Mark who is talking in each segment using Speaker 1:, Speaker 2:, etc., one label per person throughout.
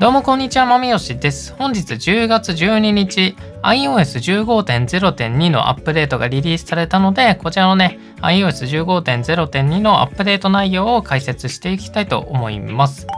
Speaker 1: どうもこんにちは、まみよしです。本日10月12日、iOS15.0.2 のアップデートがリリースされたので、こちらのね、iOS15.0.2 のアップデート内容を解説していきたいと思います。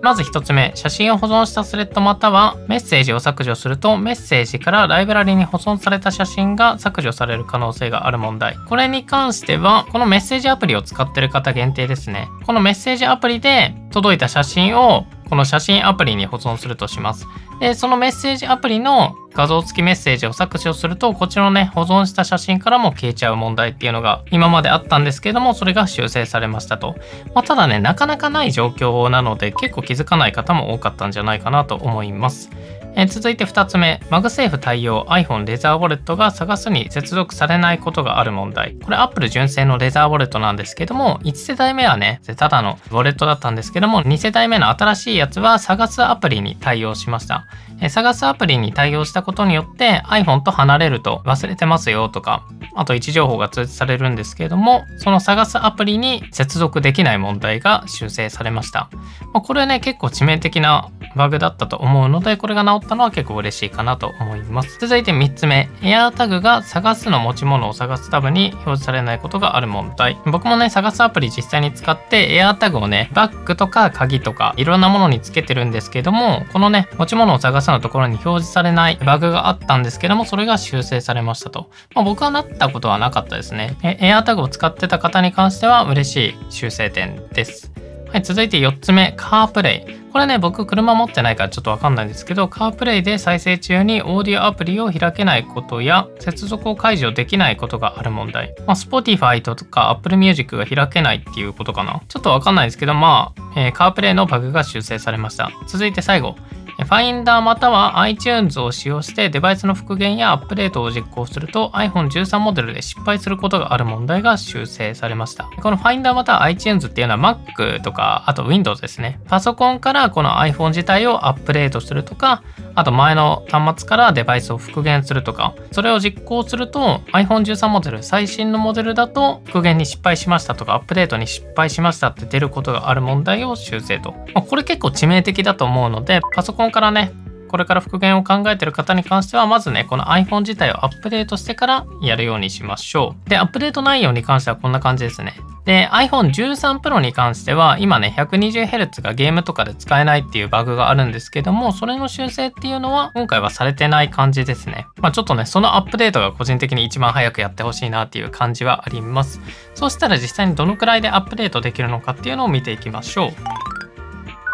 Speaker 1: まず1つ目、写真を保存したスレッドまたはメッセージを削除するとメッセージからライブラリに保存された写真が削除される可能性がある問題。これに関しては、このメッセージアプリを使ってる方限定ですね。このメッセージアプリで届いた写真をこの写真アプリに保存するとします。で、そのメッセージアプリの画像付きメッセージを削除すると、こちらのね、保存した写真からも消えちゃう問題っていうのが今まであったんですけども、それが修正されましたと。まあ、ただね、なかなかない状況なので、結構気づかない方も多かったんじゃないかなと思います。え、続いて2つ目、 MagSafe 対応 iPhone レザーウォレットが探すに接続されないことがある問題。これ Apple 純正のレザーウォレットなんですけども、1世代目はね、ただのウォレットだったんですけども、2世代目の新しいやつは探すアプリに対応しました。え、探すアプリに対応したことによって iPhone と離れると忘れてますよとか、あと位置情報が通知されるんですけれども、その探すアプリに接続できない問題が修正されました。ま、これね、結構致命的なバグだったと思うので、これが治ったのは結構嬉しいかなと思います。続いて3つ目、AirTag が探すの持ち物を探すタブに表示されないことがある問題。僕もね、探すアプリ実際に使って AirTag をね、バッグとか鍵とかいろんなものにつけてるんですけども、このね、持ち物を探すのところに表示されないバグがあったんですけども、それが修正されましたと。まあ、僕はなったことはなかったですね。AirTag を使ってた方に関しては嬉しい修正点です。はい、続いて4つ目、カープレイ。これね、僕車持ってないからちょっとわかんないんですけど、カープレイで再生中にオーディオアプリを開けないことや、接続を解除できないことがある問題。まあ、Spotify とか Apple Music が開けないっていうことかな。ちょっとわかんないですけど、まあ、えー、カープレイのバグが修正されました。続いて最後、Finder または iTunes を使用してデバイスの復元やアップデートを実行すると iPhone13 モデルで失敗することがある問題が修正されました。この Finder または iTunes っていうのは Mac とかあと Windows ですね。パソコンからこの iPhone 自体をアップデートするとかあと前の端末からデバイスを復元するとかそれを実行すると iPhone13 モデル最新のモデルだと復元に失敗しましたとかアップデートに失敗しましたって出ることがある問題を修正と。これ結構致命的だと思うのでパソコンからねこれから復元を考えてる方に関しては、まずね、この iPhone 自体をアップデートしてからやるようにしましょう。で、アップデート内容に関してはこんな感じですね。で、iPhone 13 Pro に関しては、今ね、120Hz がゲームとかで使えないっていうバグがあるんですけども、それの修正っていうのは、今回はされてない感じですね。まあちょっとね、そのアップデートが個人的に一番早くやってほしいなっていう感じはあります。そうしたら実際にどのくらいでアップデートできるのかっていうのを見ていきましょう。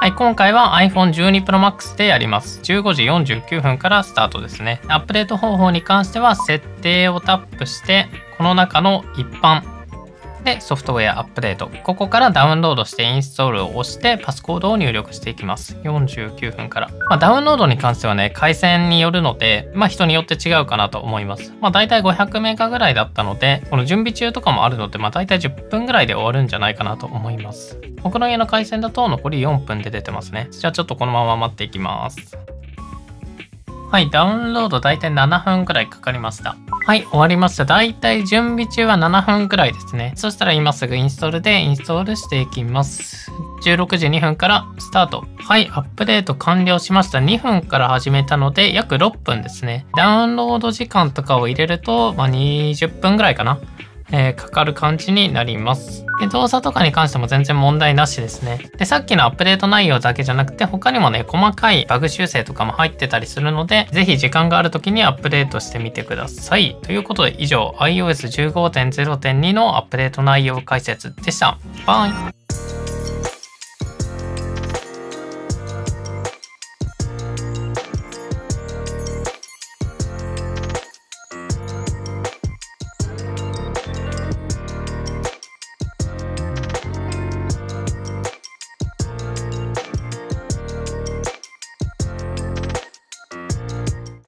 Speaker 1: はい、今回は iPhone 12 Pro Max でやります。15時49分からスタートですね。アップデート方法に関しては、設定をタップして、この中の一般、で、ソフトウェアアップデート。ここからダウンロードしてインストールを押してパスコードを入力していきます。49分から。まあ、ダウンロードに関してはね、回線によるので、まあ人によって違うかなと思います。まあ大体500メガぐらいだったので、この準備中とかもあるので、まあ大体10分ぐらいで終わるんじゃないかなと思います。僕の家の回線だと残り4分で出てますね。じゃあちょっとこのまま待っていきます。はい、ダウンロード大体7分くらいかかりました。はい、終わりました。大体準備中は7分くらいですね。そしたら今すぐインストールでインストールしていきます。16時2分からスタート。はい、アップデート完了しました。2分から始めたので約6分ですね。ダウンロード時間とかを入れると、まあ、20分くらいかな。えー、かかる感じになります。で動作とかに関しても全然問題なしですね。で、さっきのアップデート内容だけじゃなくて、他にもね、細かいバグ修正とかも入ってたりするので、ぜひ時間がある時にアップデートしてみてください。ということで以上、iOS15.0.2 のアップデート内容解説でした。バイ